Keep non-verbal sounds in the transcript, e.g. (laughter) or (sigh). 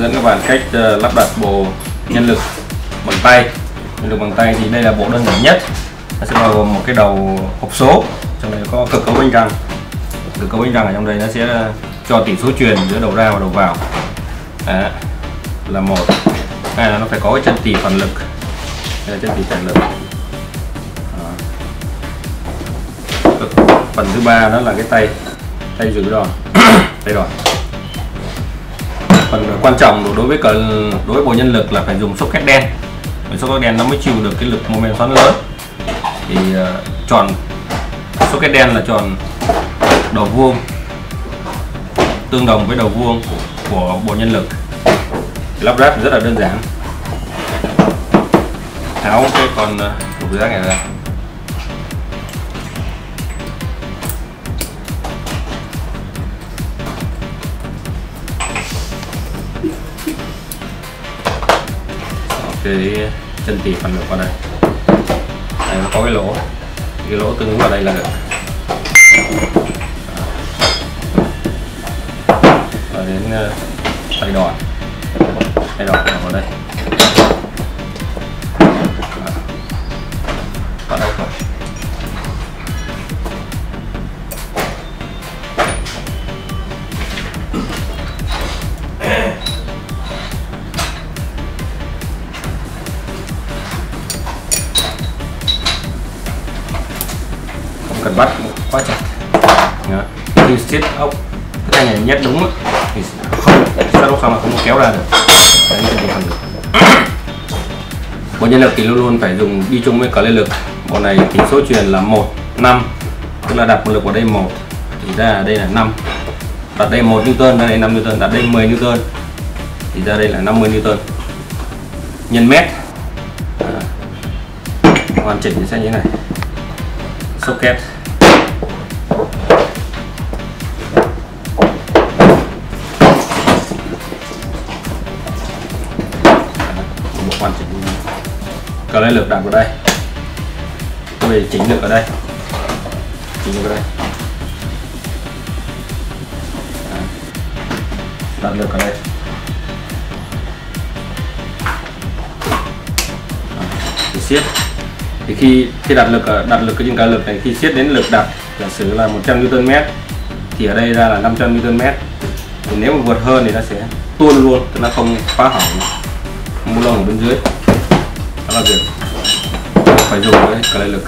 hướng dẫn các bạn cách ờ, lắp đặt bộ nhân lực bằng tay. Nhân lực bằng tay thì đây là bộ đơn giản nhất. Nó sẽ bao gồm một cái đầu hộp số trong này có cực cấu bánh răng Cực cấu bánh răng ở trong đây nó sẽ cho tỷ số truyền giữa đầu ra và đầu vào. Đó, là một. Hai là nó phải có cái chân tỉ phản lực. Đây là chân tỉ phản lực. Đó. phần thứ ba đó là cái tay tay giữ đòn. (coughs) Tay đòn phần quan trọng đối với cờ đối với bộ nhân lực là phải dùng socket đen. Bởi socket đen nó mới chịu được cái lực mô men xoắn lớn. Thì ờ, uh, tròn socket đen là tròn đầu vuông tương đồng với đầu vuông của bộ nhân lực. Lắp ráp rất là đơn giản. Tháo cái con ờ, lục giác này ra. Cái chân tỉ phần lực vào đây. Đây, nó có cái lỗ. Cái lỗ tương ứng vào đây là được. Và đến ờ, tay đòn tay đòn vào đây. Không bắt quá chặt. Đó. khi siết ốc cái tay này nhét đúng thì không sao đâu không mà không kéo ra được. Đấy là điều được. Bộ nhân lực thì luôn luôn phải dùng, đi chung với cả lên lực. Bộ này tính số truyền là 1 5 tức là đặt một lực vào đây một, thì ra ở đây là 5 đặt đây 1 Newton ra đây 5 Newton, đặt đây 10 Newton, thì ra đây là 50 Newton. Nhân mét. À. hoàn chỉnh sẽ như thế này. Socket. Hoàn chỉnh cờ lên lực đặt vào đây. Về chỉnh được ở đây. Chỉnh được ở đây. Đặt lực ở đây. Thì siết. Thì khi khi đặt lực ở đặt lực cái trên cái lực này, khi siết đến lực đặt giả sử là 100 Newton mét, thì ở đây ra là 500 Newton mét. Thì nếu mà vượt hơn thì nó sẽ tuôn luôn, tức là không phá hỏng mu lông ở bên dưới. Đó là việc phải dùng cái cái lực.